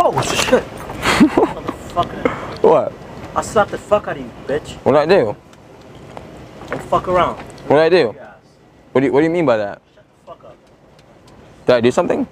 Oh shit! What? I slapped the fuck out of you, bitch. What did I do? Don't fuck around. What did I do? What do you, what do you mean by that? Shut the fuck up. Did I do something?